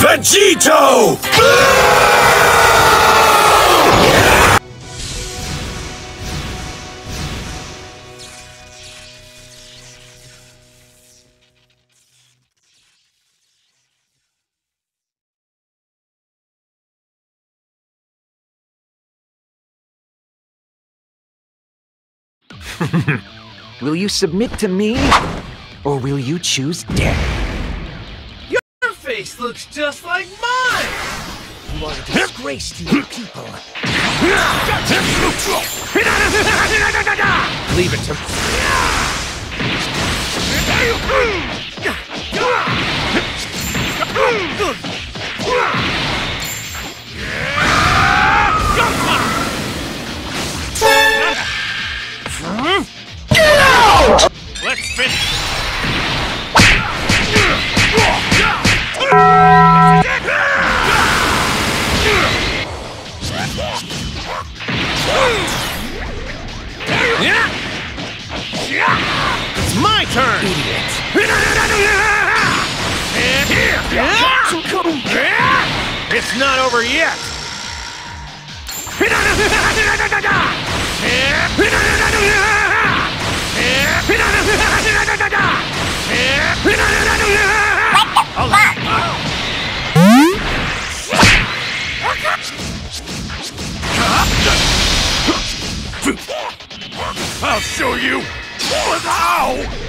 Vegito! Will you submit to me? Or will you choose death? Your face looks just like mine! You are a disgrace to your people. Leave it to Let's It's not over yet! I'll show you! Ow!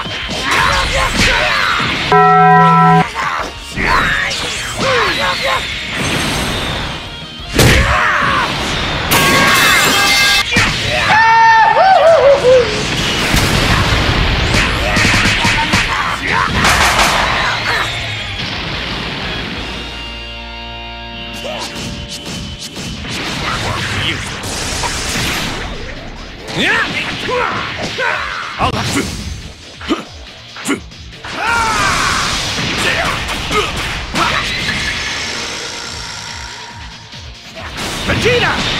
I'll Vegeta!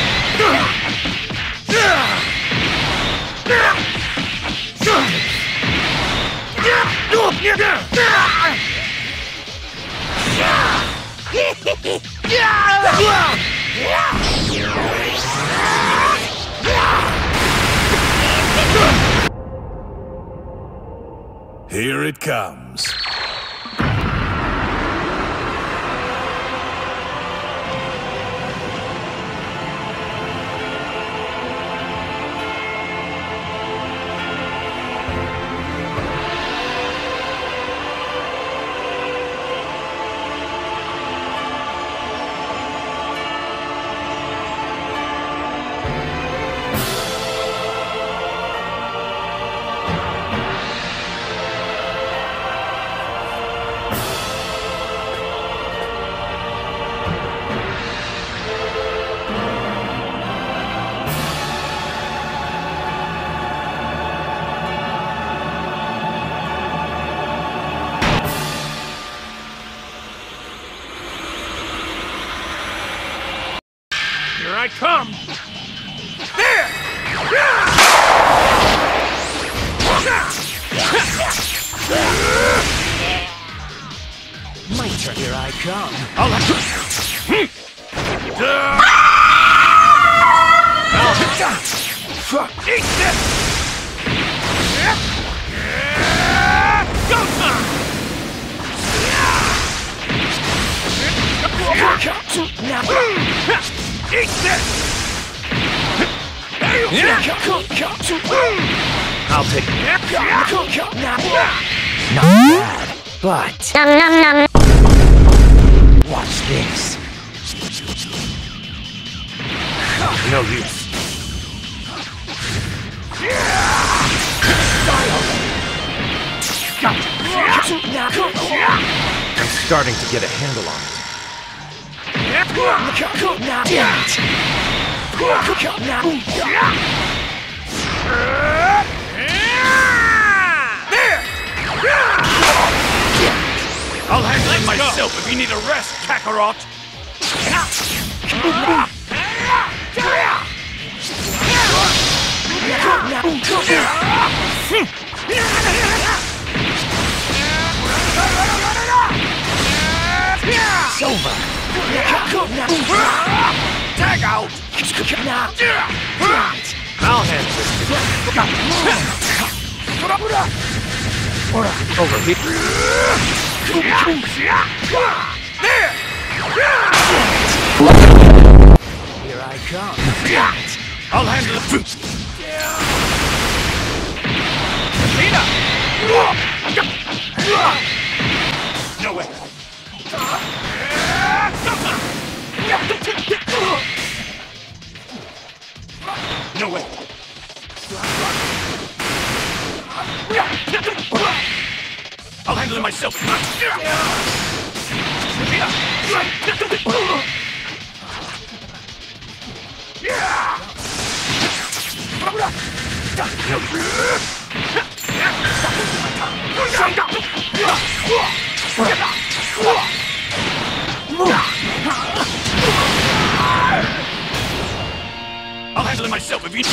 Here it comes. I come! There! My turn. Here I come. I'll have to... Eat this! Go time! Eat this! I'll take it. Not bad, but watch this. No use. I'm starting to get a handle on it. I'll handle it myself if you need a rest, Kakarot. Tag out! I'll handle it. Over here. Here I come. I'll handle it. No way. No way. I'll handle it myself. I'll handle it myself if you.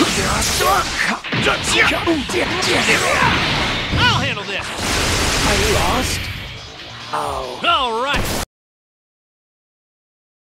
I'll handle this. I lost? Oh. All right.